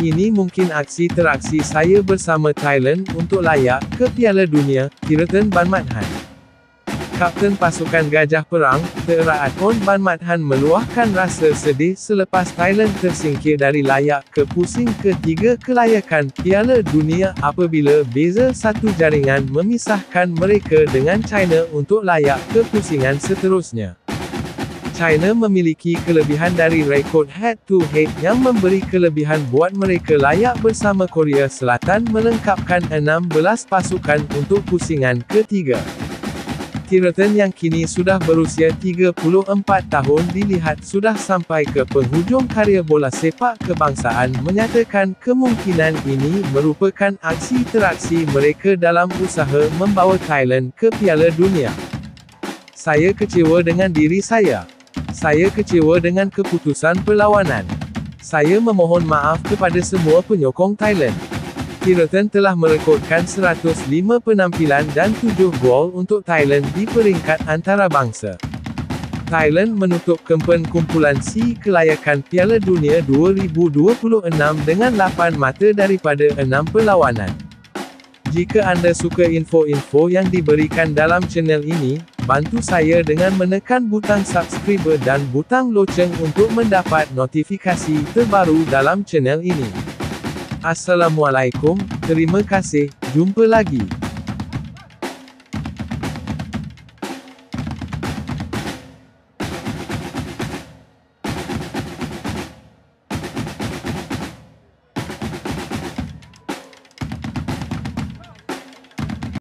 Ini mungkin aksi teraksi saya bersama Thailand untuk layak ke Piala Dunia, Kiraton Ban Mat Han. Kapten pasukan Gajah Perang, Teraat On Ban Mat Han meluahkan rasa sedih selepas Thailand tersingkir dari layak ke pusing ketiga kelayakan Piala Dunia apabila beza satu jaringan memisahkan mereka dengan China untuk layak ke pusingan seterusnya. China memiliki kelebihan dari rekod head-to-head yang memberi kelebihan buat mereka layak bersama Korea Selatan melengkapkan 16 pasukan untuk pusingan ketiga. Kiraton yang kini sudah berusia 34 tahun dilihat sudah sampai ke penghujung karya bola sepak kebangsaan menyatakan kemungkinan ini merupakan aksi teraksi mereka dalam usaha membawa Thailand ke Piala Dunia. Saya kecewa dengan diri saya. Saya kecewa dengan keputusan perlawanan. Saya memohon maaf kepada semua penyokong Thailand. Kiraton telah merekodkan 105 penampilan dan 7 gol untuk Thailand di peringkat antarabangsa. Thailand menutup kempen kumpulan C kelayakan Piala Dunia 2026 dengan 8 mata daripada 6 perlawanan. Jika anda suka info-info yang diberikan dalam channel ini, bantu saya dengan menekan butang subscribe dan butang loceng untuk mendapat notifikasi terbaru dalam channel ini. Assalamualaikum, terima kasih, jumpa lagi.